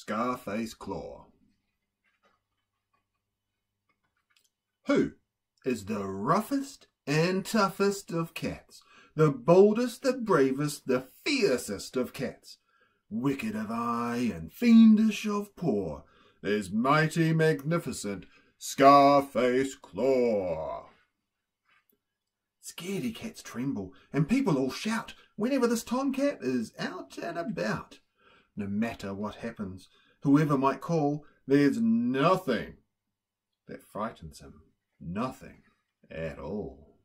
Scarface Claw. Who is the roughest and toughest of cats? The boldest, the bravest, the fiercest of cats? Wicked of eye and fiendish of paw is mighty magnificent Scarface Claw. Scaredy cats tremble, and people all shout whenever this tomcat is out and about. No matter what happens, whoever might call, there's nothing that frightens him. Nothing at all.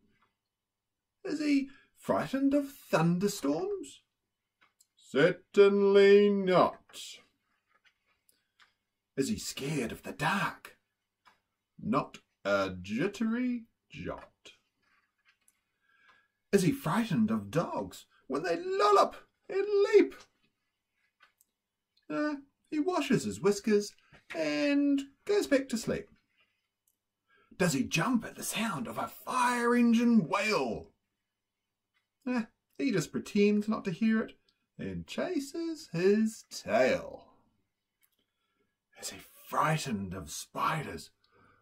Is he frightened of thunderstorms? Certainly not. Is he scared of the dark? Not a jittery jot. Is he frightened of dogs when they lollop and leap? Uh, he washes his whiskers and goes back to sleep. Does he jump at the sound of a fire engine wail? Eh, he just pretends not to hear it and chases his tail. Is he frightened of spiders?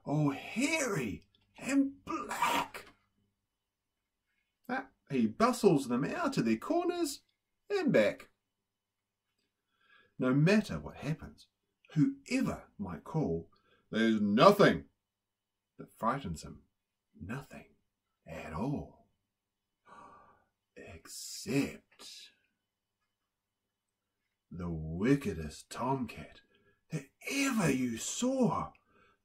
Oh, hairy and black. Ah, he bustles them out of their corners and back. No matter what happens, whoever might call, there's nothing that frightens him. Nothing at all. Except the wickedest tomcat that ever you saw.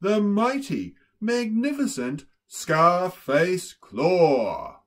The mighty, magnificent Scarface Claw.